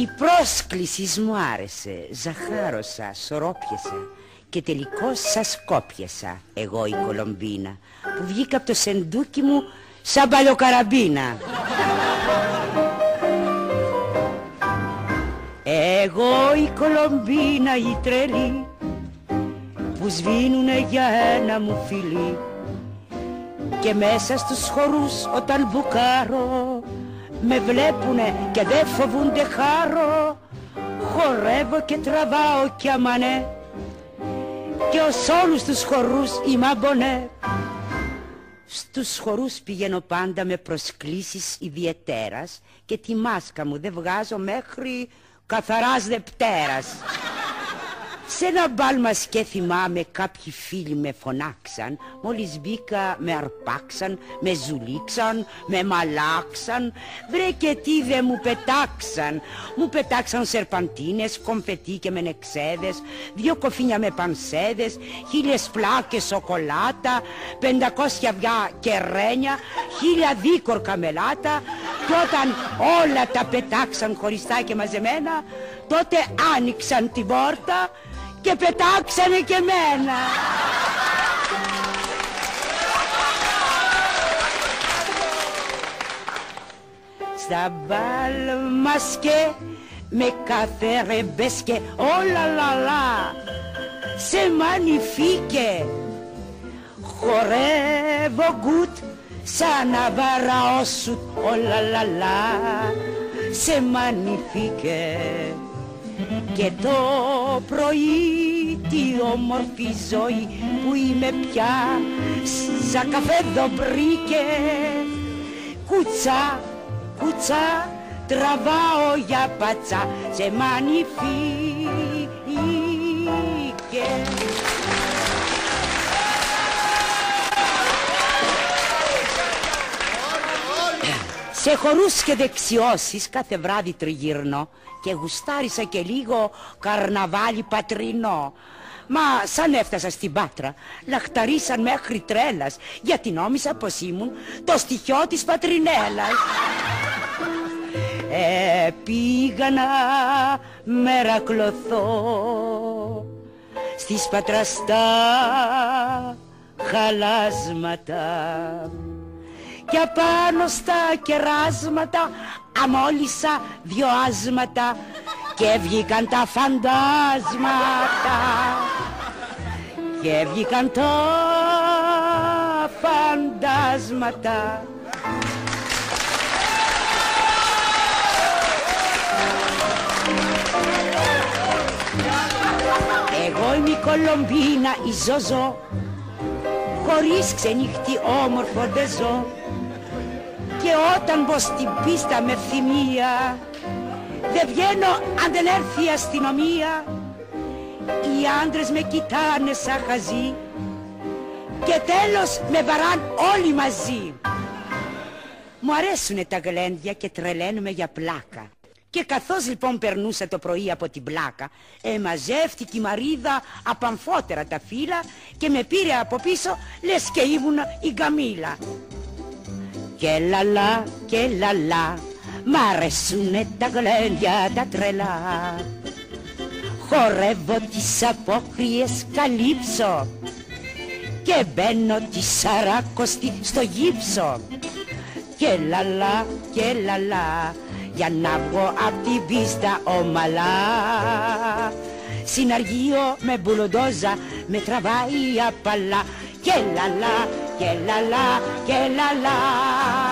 Η πρόσκληση μου άρεσε, ζαχάρωσα, σωρόπιασα και τελικώς σας κόπιασα εγώ η Κολομπίνα που βγήκα από το σεντούκι μου σαν παλιοκαραμπίνα. Εγώ η Κολομπίνα η τρελή που σβήνουνε για ένα μου φιλί και μέσα στους χορούς όταν μπουκάρω με βλέπουνε και δεν φοβούνται χάρο. Χορεύω και τραβάω κι αμανέ. Και ως όλους τους χορούς είμαι αμπονέ. Στους χορούς πηγαίνω πάντα με προσκλήσεις ιδιαιτέρας και τη μάσκα μου δεν βγάζω μέχρι καθαράς Δευτέρας. Σε ένα μπάλ μας και θυμάμαι κάποιοι φίλοι με φωνάξαν. Μόλις μπήκα με αρπάξαν, με ζουλήξαν, με μαλάξαν. Βρε και τι δε μου πετάξαν. Μου πετάξαν σερπαντίνες, κομφετί και με νεξέδες. Δυο κοφίνια με πανσέδες, χίλιες πλάκες σοκολάτα Πεντακόσια αυγιά και ρένια, χίλια δίκορκα μελάτα. Κι όταν όλα τα πετάξαν χωριστά και μαζεμένα Τότε άνοιξαν την πόρτα και πετάξανε και μένα. Στα μπάλ μας και με κάθε ρεμπέσκε όλα λαλά σε μανιφίκε χορεύω γκουτ σαν να βαραώσουν όλα λαλά σε μανιφίκε και το πρωί τι όμορφη ζωή που είμαι πια σαν καφέ δομπρίκε. Κουτσά, κουτσά τραβάω για πατσά σε μανιφίκε Σε χορούς και δεξιώσεις κάθε βράδυ τριγύρνω και γουστάρισα και λίγο καρναβάλι πατρινό. Μα σαν έφτασα στην Πάτρα, λαχταρίσαν μέχρι τρέλας, γιατί νόμισα πως ήμουν το στοιχείο της πατρινέλας. Ε, πήγα να μερακλωθώ στις πατραστά χαλάσματα και απάνω στα κεράσματα αμόλυσα δυο άσματα και βγήκαν τα φαντάσματα. Και βγήκαν τα φαντάσματα. Εγώ είμαι η Κολομπίνα η Ζωζό. Χωρίς ξενύχτη όμορφο δεν ζω και όταν μπω στην πίστα με θυμία δεν βγαίνω αν δεν έρθει η αστυνομία. Οι άντρες με κοιτάνε σαν χαζί και τέλος με βαράν όλοι μαζί. Μου αρέσουνε τα γλέντια και τρελαίνουμε για πλάκα. Και καθώς λοιπόν περνούσα το πρωί από την πλάκα εμαζεύτηκε η Μαρίδα απαμφότερα τα φύλλα και με πήρε από πίσω λες και ήμουν η Γκαμίλα και λαλά και λαλά Μ' αρέσουνε τα γλέντια τα τρελά. Χορεύω τις απόκριες καλύψω Και μπαίνω τη σαράκοστη στο γύψο. Και λαλά και λαλά Για να βγω απ' την πίστα ομαλά. Συναργείο με μπουλοντόζα με τραβάει απαλά. Και λαλά και λαλά και λαλά